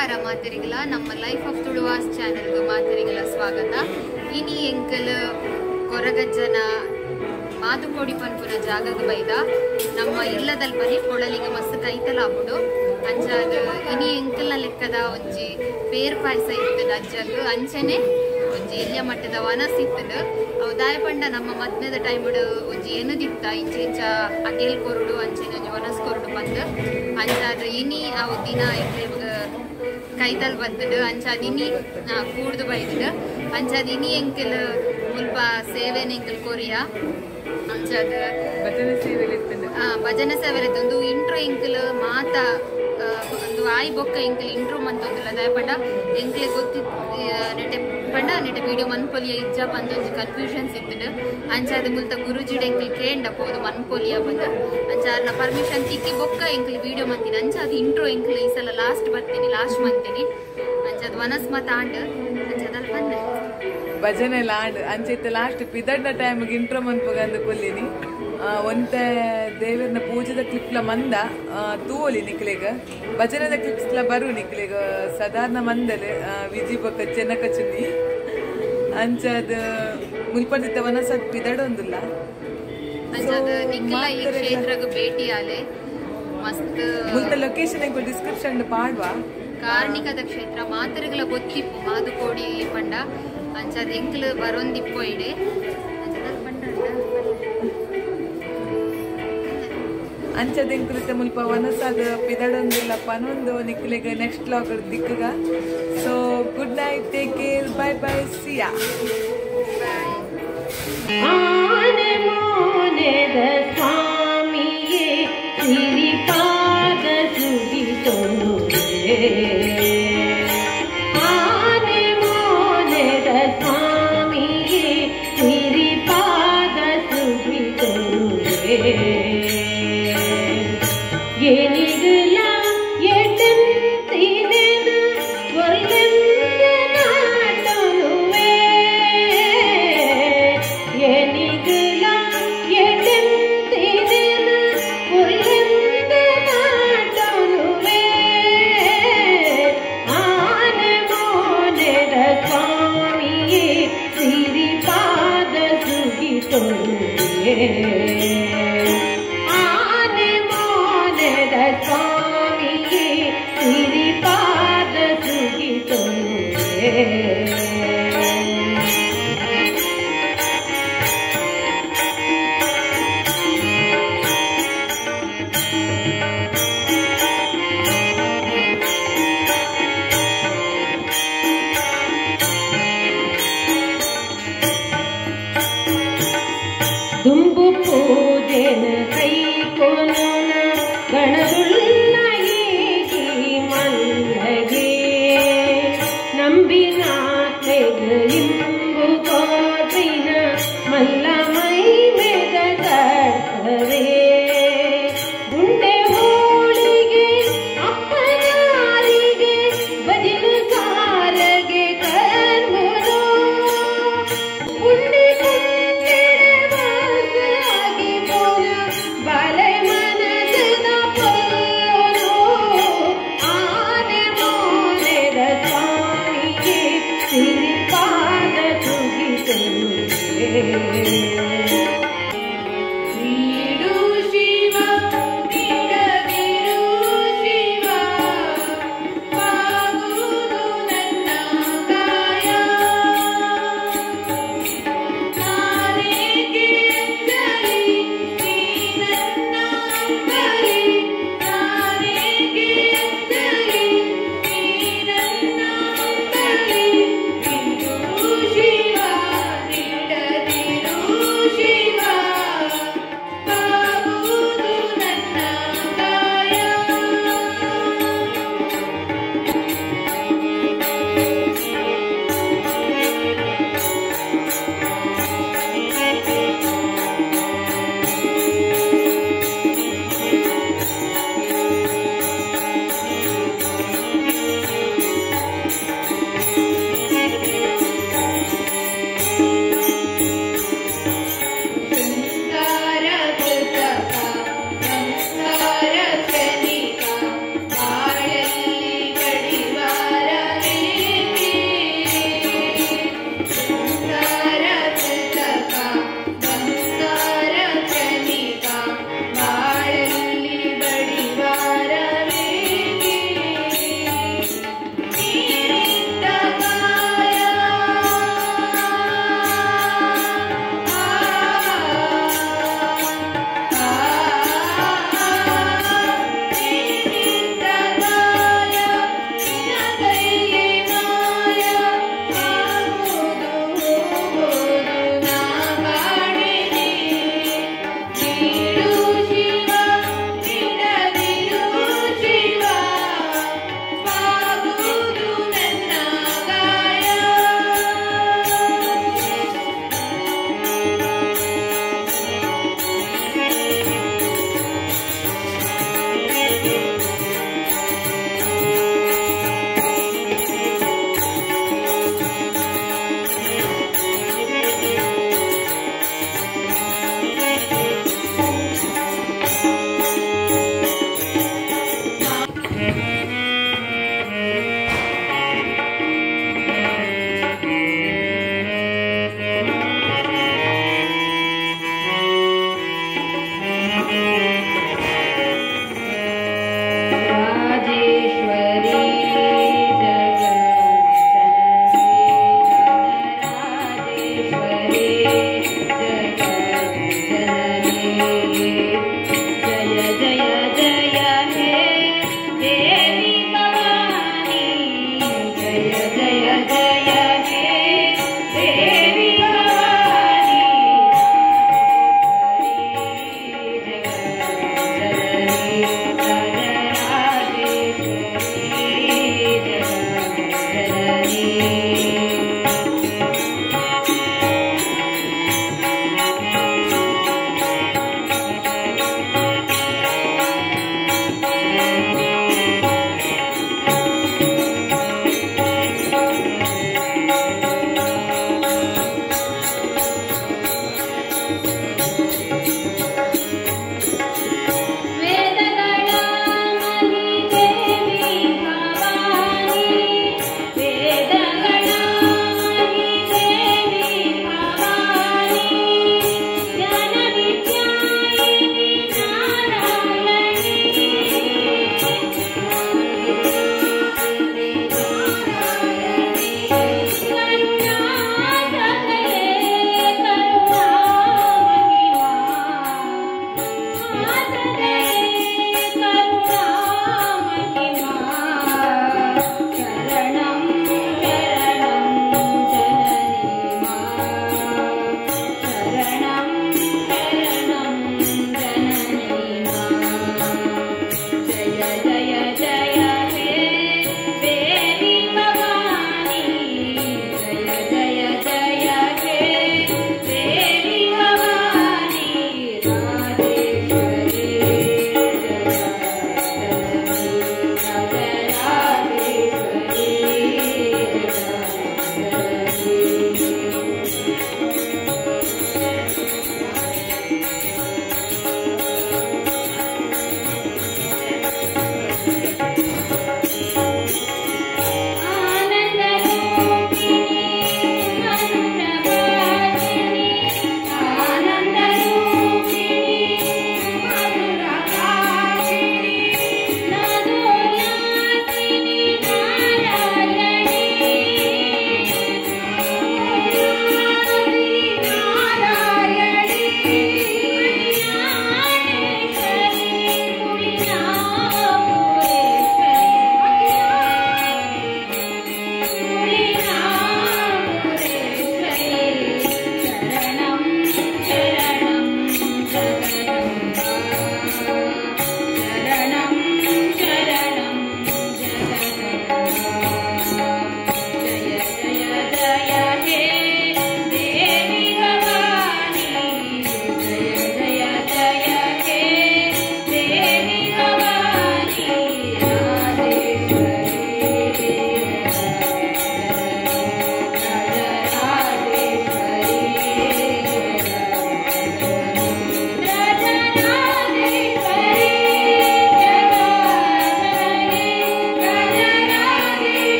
ನಮಸ್ಕಾರ ನಮ್ಮ life of Tuluvas ಚಾನೆಲ್ಗೆ ಮಾತೆರಿಗಲ ಸ್ವಾಗತ. ಇನಿ ಎಂಕಲ್ ಕೊರಗಜ್ಜನ ಮಾತುಕೋಡಿ ಪನ್ಪುನ ಜಾಗದ ಬೈದ ನಮ್ಮ ಇಲ್ಲದಲ್ಲಿ ಬರೀ ಕೊಳಲಿಗೆ ಮಸ್ತ್ ಕೈತಲಾಪುಡು ಅಂಚಾದ ಇನಿ ಎಂಕಲ್ನ ಲೆಕ್ಕದ ಒಂಜಿ ಪೇರ್ ಪಾಯಸ ಇತ್ತು ಅಜ್ಜಗ್ ಅಂಚನೆ ಒಂಜಿ ಎಲ್ಲ ಮಟ್ಟದ ವನಸ್ ಇತ್ತಲು ಅವು ದಾಯಪಂಡ ನಮ್ಮ ಮದ್ಮೆದ ಟೈಮ್ ಒಂಜಿ ಏನದಿತ್ತ ಇಂಚೆ ಇಂಚ ಅಗೇಲ್ ಕೊರುಡು, ಅಂಚೆನೆ ಒಂಜಿ ವನಸ್ ಕೊರುಡು ಬಂದು. ಅಂಚಾದ ಇನಿ ಅವು ದಿನ ಎಂಕ್ಲೆಗ್ ಕೈತಲ್ ಬಂದದು ಅಂಚಾದಿನಿ ಕೂಡ್ದು ಬೈದಿದ್ದು ಅಂಚಾದಿನಿ ಎಂಕಿಲ್ ಮುಲ್ಪ ಸೇವೆ ಎಂಕಲ್ ಕೊರಿಯ? ಅಂಚಾದ ಭಜನೆ ಸೇವೆಲಿ ಭಜನೆ ಸೇವೆ ಒಂದು ಇಂಟ್ರೋ ಎಂಕಲ್ ಮಾತ ಒಂದು ಆಯ್ ಬೊಕ್ಕ ಎಂಕಲ್ ಇಂಟ್ರೋ ಮಂತೊಂದುಲ್ಲ ದಯಪಂಡ ಎಂಕ್ಲೆ ಗೊತ್ತಿ ನೆಟೆ ಪಂಡ ನೆಟೆ ವಿಡಿಯೋ ಮನ್ಪೊಲಿಯ ಇಜ್ಜ ಪಂದೊಂಜಿ ಕನ್ಫ್ಯೂಷನ್ಸ್ ಇತ್ತು ಅಂಚಾದ ಮುಲ್ತ ಗುರುಜಿಡೆ ಎಂಕಲ್ ಕೇಂಡ ಪೋದು ಮನ್ಪೊಲಿಯ ಬಂದ. ಅಂಚಾರ್ನ ಪರ್ಮಿಷನ್ ತಿಕ್ಕಿ ಬೊಕ್ಕ ಎಂಕಲ್ ವಿಡಿಯೋ ಮಂತೀನಿ ಅಂಚಾದ ಇಂಟ್ರೋ ಎಂಕಲ್ ಈ ಸಲ ಲಾಸ್ಟ್ ಬರ್ತೀನಿ ಲಾಸ್ಟ್ ಮಂತೀನಿ ಅಂಚಾದ ವನಸ್ ಮತ ಆಂಡ್ ಅಂಚಾದಲ್ಲಿ ಬಂದೆ. ಭಜನೆ ಲಾಡ್. ಅಂಚೆತ್ತ ಲಾಸ್ಟ್ ಪಿದಡ್ಡ ಟೈಮ್ಗೆ ಇಂಟ್ರೋ ಮನ್ಪಗಂದು ಕೊಲ್ಲಿನಿ. ಒಂತ ದೇವರನ್ನ ಪೂಜೆದ ಕ್ಲಿಪ್ಲ ಮಂದ ತೂವೊಲಿ ನಿಕ್ಲೆಗ ಭಜನದ ಕ್ಲಿಪ್ಸ್ಲ ಬರು ನಿಕ್ಲೆಗ ಸಾಧಾರಣ ಮಂದಲೆ ವಿಜಿ ಬಕ ಚೆನ್ನಕ ಚುನ್ನಿ ಅಂಚದ ಮುಲ್ಪದಿತ್ತ ವನಸತ್ ಕ್ಷೇತ್ರಗ್ ಭೇಟಿ ಆಲೆ. ಮಸ್ತ್ ಮುಲ್ತ ಲೊಕೇಶನ್ ಡಿಸ್ಕ್ರಿಪ್ಷನ್ ಪಾಡ್ವ. ಕಾರ್ಣಿಕದ ಕ್ಷೇತ್ರ ಮಾತರೆಗಳ ಗೊತ್ತಿಪ್ಪು ಮಾದುಕೋಡಿ ಪಂಡ. ಅಂಚದ ಎಂಕ್ಲು ಬರೊಂದಿಪ್ಪು ಇಡೆ. ಅಂಚದ ಎಂಕುಲಿತ ಮುಲ್ಪ ವನಸಾದ ಪಿದಡೊಂದಿಲ್ಲ ಪನೊಂದು ನಿಕ್ಲೆಗ್ ನೆಕ್ಸ್ಟ್ ಲಾಗ್ ದಿಕ್ಕಗ. So good night take care bye bye see ya पूजन कै कोन गणरुल्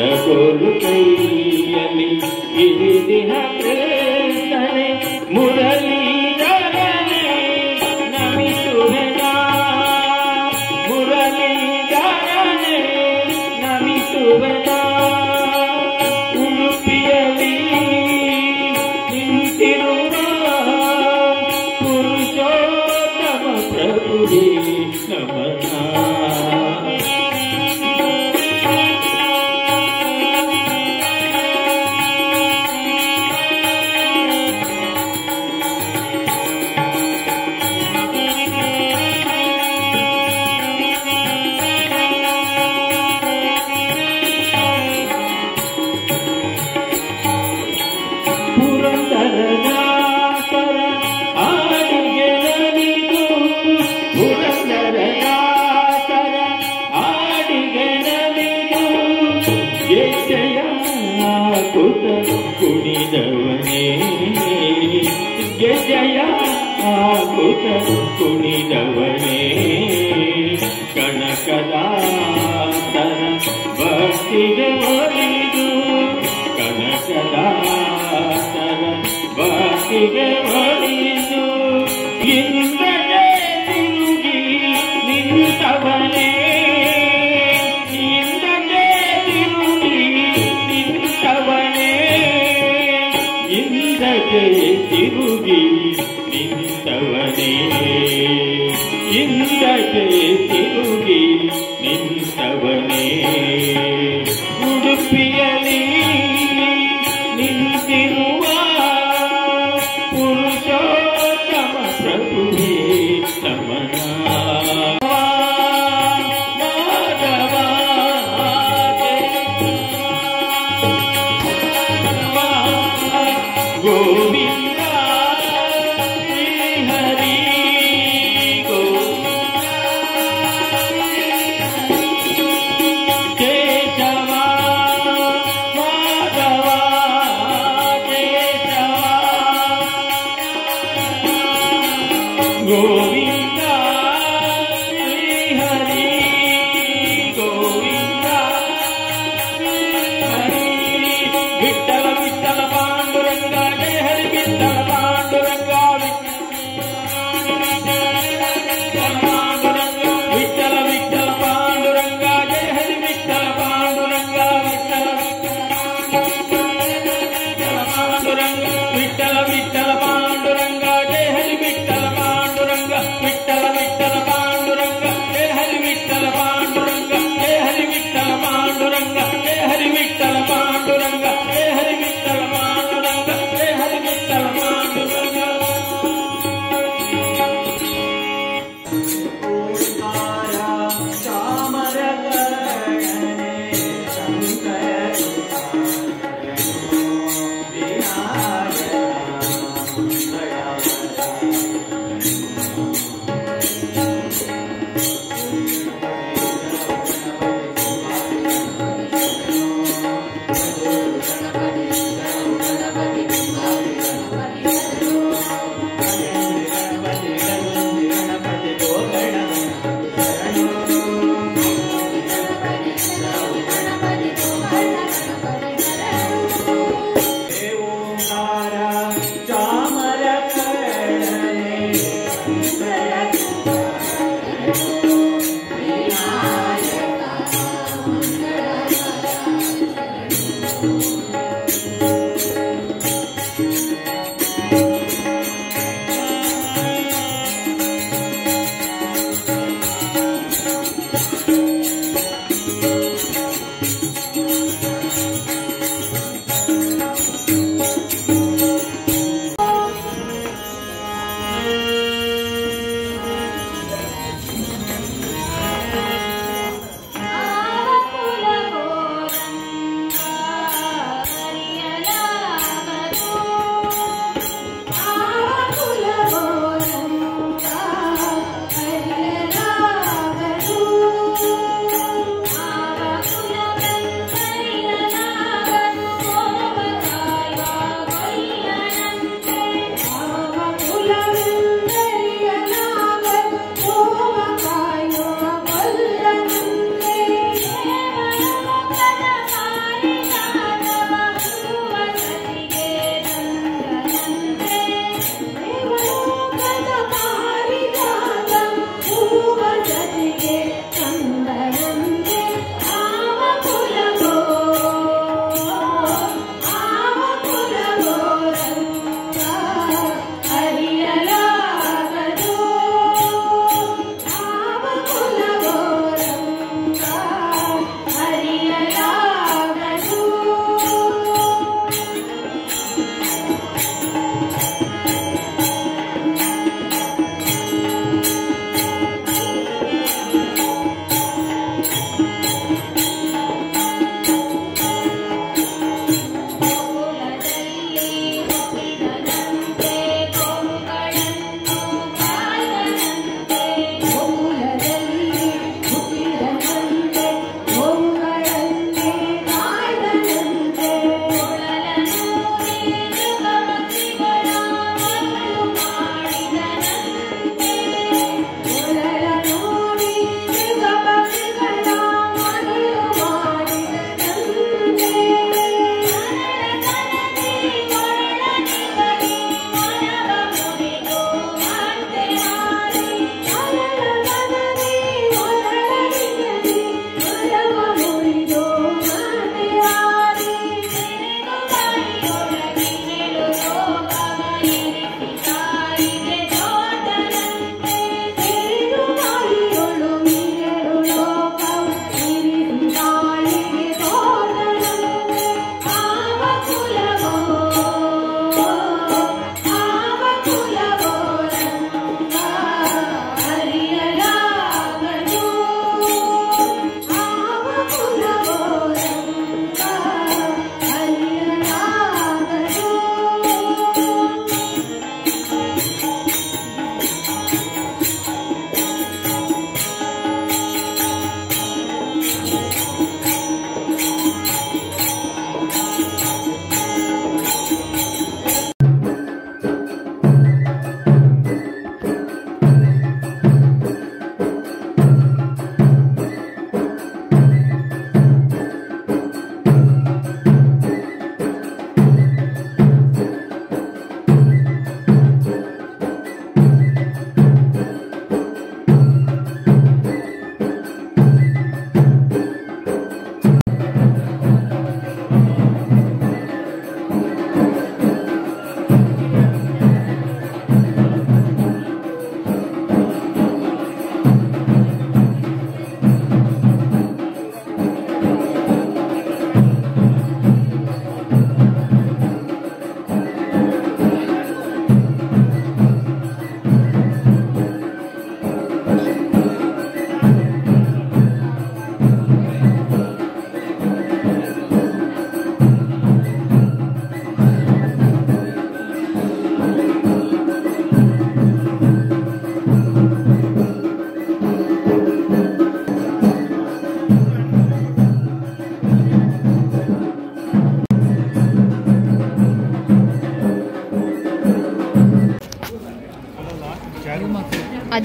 ఎడగొలుకయ్యని ఇది ప్రేమ. see Yeah.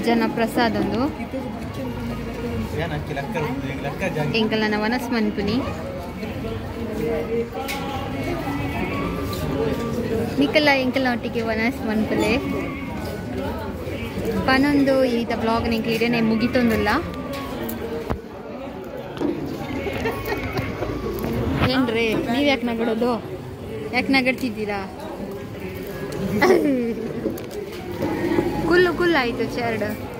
ಅಜ್ಜನ ಪ್ರಸಾದ್ ಒಂದು. ಎಂಕಲನ ವನಸ್ ಮನ್ಪುನಿ ನಿಕಲ ಎಂಕಲ ಒಟ್ಟಿಗೆ ವನಸ್ ಮನ್ಪಲೆ ಪನೊಂದು ಈತ ಬ್ಲಾಗ್ ನಿಂಗೆ ಇಡೇನೆ ಮುಗಿತೊಂದಿಲ್ಲ. ಏನ್ರಿ ನೀವ್ ಯಾಕೆ ನಗಡೋದು? ಯಾಕೆ ನಗಡ್ತಿದ್ದೀರಾ? ગુલ્લુ ગુલ્લાઈ તો છે